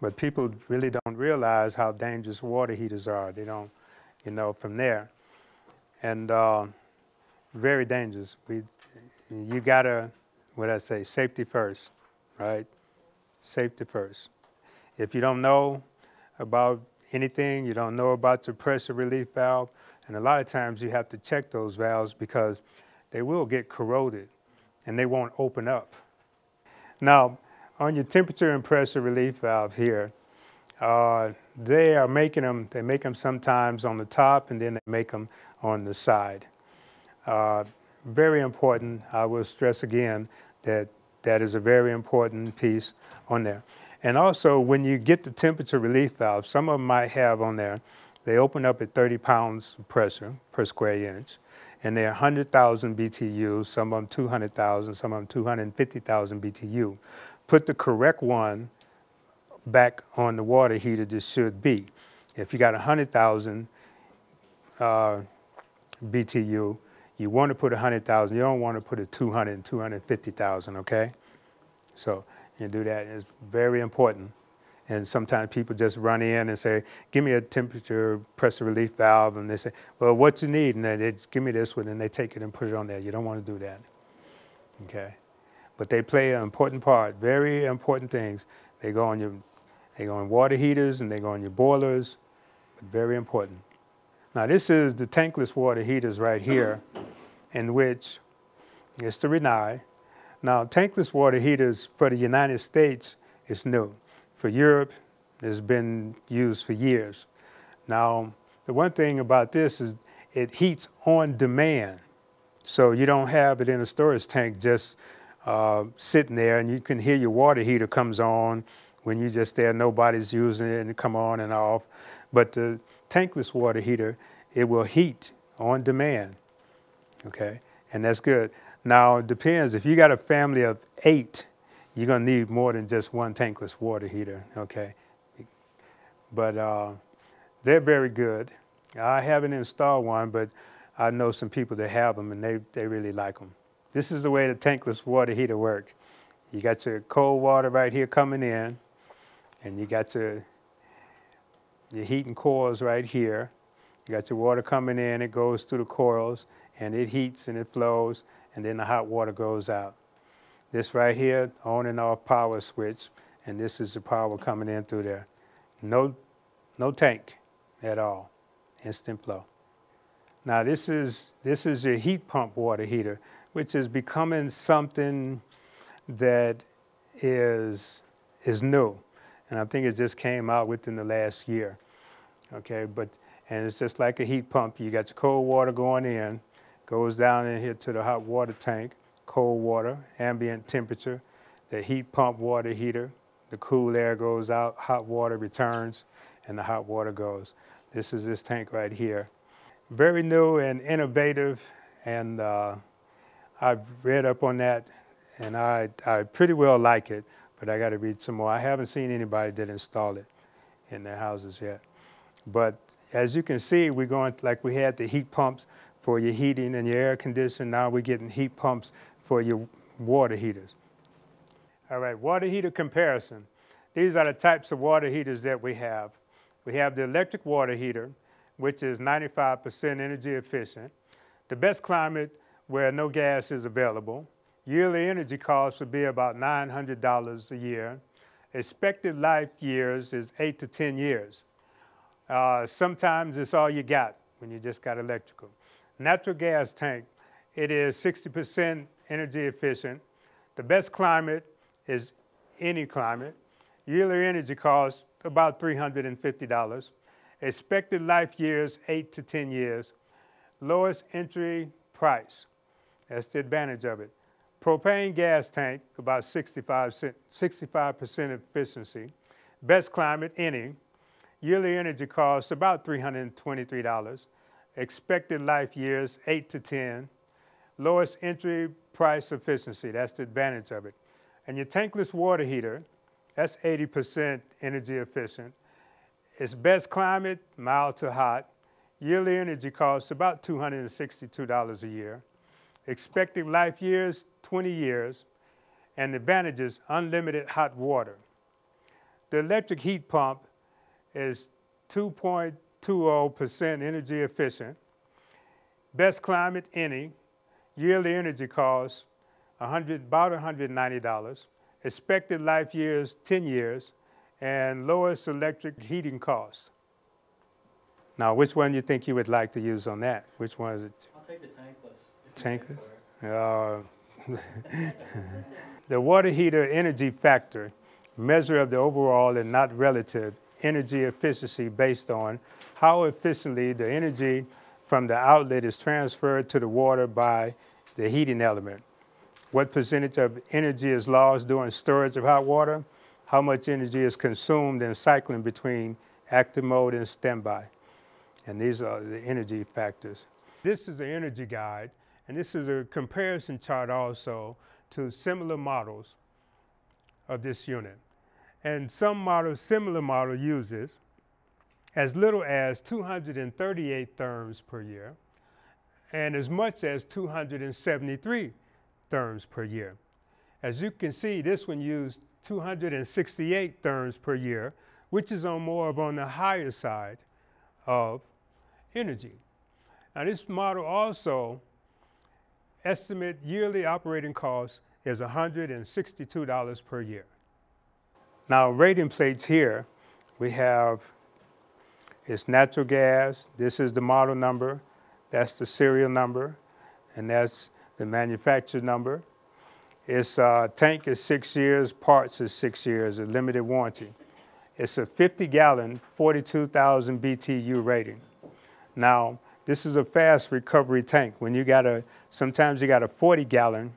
But people really don't realize how dangerous water heaters are. They don't, you know, from there. And uh, very dangerous. We, you got to, what I say, safety first, right? Safety first. If you don't know about anything, you don't know about the pressure relief valve, and a lot of times you have to check those valves because they will get corroded and they won't open up. Now, on your temperature and pressure relief valve here, uh, they are making them, they make them sometimes on the top and then they make them on the side. Uh, very important, I will stress again that that is a very important piece on there. And also when you get the temperature relief valve, some of them might have on there, they open up at 30 pounds of pressure per square inch and they're 100,000 BTU, some of them 200,000, some of them 250,000 BTU. Put the correct one back on the water heater this should be. If you got 100,000 uh, BTU, you want to put 100,000, you don't want to put a 200 and 250,000, okay? So you do that, it's very important. And sometimes people just run in and say, give me a temperature pressure relief valve. And they say, well, what you need? And they give me this one and they take it and put it on there. You don't want to do that. Okay. But they play an important part, very important things. They go on your, they go on water heaters and they go on your boilers, very important. Now this is the tankless water heaters right here, in which it's the Rinnai, Now, tankless water heaters for the United States is new. For Europe, it's been used for years. Now, the one thing about this is it heats on demand. So you don't have it in a storage tank just uh, sitting there and you can hear your water heater comes on when you're just there, nobody's using it and it come on and off. But the tankless water heater, it will heat on demand, okay? And that's good. Now, it depends. If you got a family of eight, you're gonna need more than just one tankless water heater, okay? But uh, they're very good. I haven't installed one, but I know some people that have them and they, they really like them. This is the way the tankless water heater works. You got your cold water right here coming in, and you got your, your heating coils right here. You got your water coming in, it goes through the coils, and it heats and it flows, and then the hot water goes out. This right here, on and off power switch, and this is the power coming in through there. No, no tank at all, instant flow. Now this is, this is your heat pump water heater, which is becoming something that is, is new. And I think it just came out within the last year. Okay, but, and it's just like a heat pump. You got your cold water going in, goes down in here to the hot water tank, cold water, ambient temperature, the heat pump water heater, the cool air goes out, hot water returns, and the hot water goes. This is this tank right here. Very new and innovative, and uh, I've read up on that, and I, I pretty well like it, but I got to read some more. I haven't seen anybody that installed it in their houses yet. But as you can see, we're going like we had the heat pumps for your heating and your air conditioning. Now we're getting heat pumps for your water heaters. All right, water heater comparison. These are the types of water heaters that we have. We have the electric water heater, which is 95% energy efficient. The best climate where no gas is available. Yearly energy costs would be about $900 a year. Expected life years is eight to 10 years. Uh, sometimes it's all you got when you just got electrical. Natural gas tank, it is 60% energy efficient. The best climate is any climate. Yearly energy costs about $350. Expected life years, eight to 10 years. Lowest entry price, that's the advantage of it. Propane gas tank, about 65, 65% efficiency. Best climate, any. Yearly energy costs, about $323. Expected life years, 8 to 10. Lowest entry price efficiency, that's the advantage of it. And your tankless water heater, that's 80% energy efficient. Its best climate, mild to hot. Yearly energy costs about $262 a year. Expected life years, 20 years. And the advantages, unlimited hot water. The electric heat pump is 2.20% energy efficient. Best climate, any. Yearly energy costs 100, about $190. Expected life years, 10 years. And lowest electric heating costs. Now, which one do you think you would like to use on that? Which one is it? I'll take the tankless. Tankless? Uh, (laughs) the water heater energy factor, measure of the overall and not relative energy efficiency based on how efficiently the energy from the outlet is transferred to the water by the heating element. What percentage of energy is lost during storage of hot water? How much energy is consumed in cycling between active mode and standby? And these are the energy factors. This is the energy guide and this is a comparison chart also to similar models of this unit. And some models, similar model uses as little as 238 therms per year and as much as 273 therms per year. As you can see, this one used 268 therms per year, which is on more of on the higher side of energy. Now this model also estimate yearly operating cost is $162 per year. Now rating plates here, we have it's natural gas, this is the model number, that's the serial number, and that's the manufacturer number. Its uh, tank is six years, parts is six years, a limited warranty. It's a 50 gallon, 42,000 BTU rating. Now, this is a fast recovery tank. When you got a, sometimes you got a 40 gallon,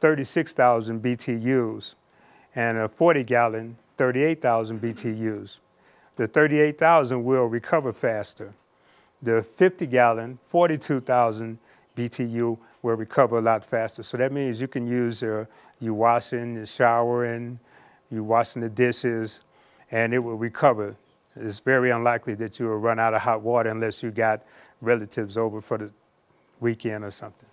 36,000 BTUs, and a 40 gallon, 38,000 BTUs. The 38,000 will recover faster. The 50 gallon, 42,000 BTU will recover a lot faster. So that means you can use your, you washing, you showering, you washing the dishes, and it will recover. It's very unlikely that you will run out of hot water unless you got relatives over for the weekend or something.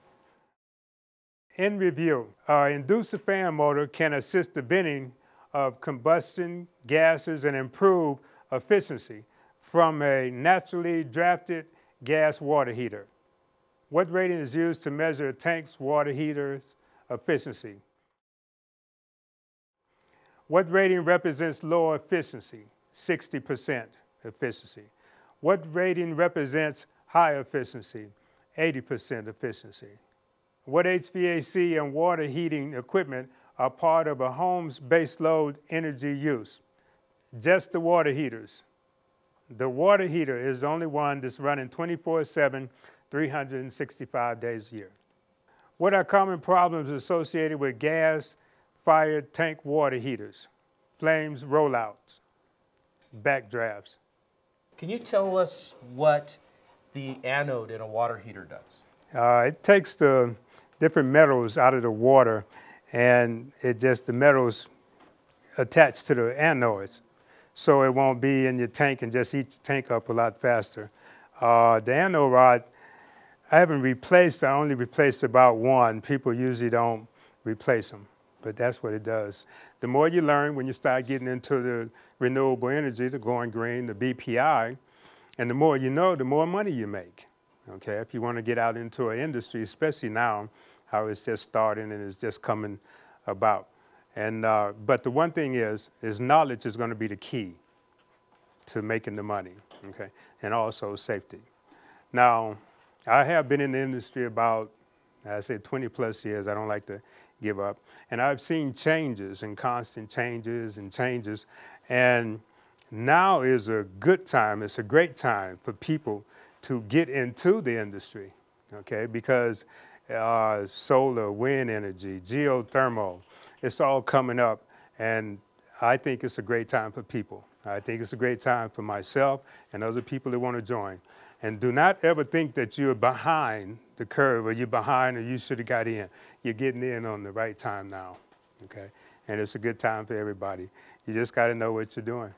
In review, our inducer fan motor can assist the venting of combustion gases and improve efficiency from a naturally drafted gas water heater. What rating is used to measure a tank's water heater's efficiency? What rating represents low efficiency? 60% efficiency. What rating represents high efficiency? 80% efficiency. What HVAC and water heating equipment are part of a home's baseload energy use? Just the water heaters. The water heater is the only one that's running 24 7, 365 days a year. What are common problems associated with gas fired tank water heaters? Flames rollouts, backdrafts. Can you tell us what the anode in a water heater does? Uh, it takes the different metals out of the water and it just, the metals attach to the anodes. So it won't be in your tank and just eat the tank up a lot faster. Uh, the anode rod, I haven't replaced, I only replaced about one. People usually don't replace them, but that's what it does. The more you learn when you start getting into the renewable energy, the going green, the BPI, and the more you know, the more money you make. Okay, if you want to get out into an industry, especially now, how it's just starting and it's just coming about. And, uh, but the one thing is, is knowledge is going to be the key to making the money, okay, and also safety. Now, I have been in the industry about, I said 20 plus years. I don't like to give up. And I've seen changes and constant changes and changes. And now is a good time, it's a great time for people to get into the industry, okay, because uh, solar, wind energy, geothermal. It's all coming up, and I think it's a great time for people. I think it's a great time for myself and other people that want to join. And do not ever think that you're behind the curve or you're behind or you should have got in. You're getting in on the right time now, okay? And it's a good time for everybody. You just got to know what you're doing.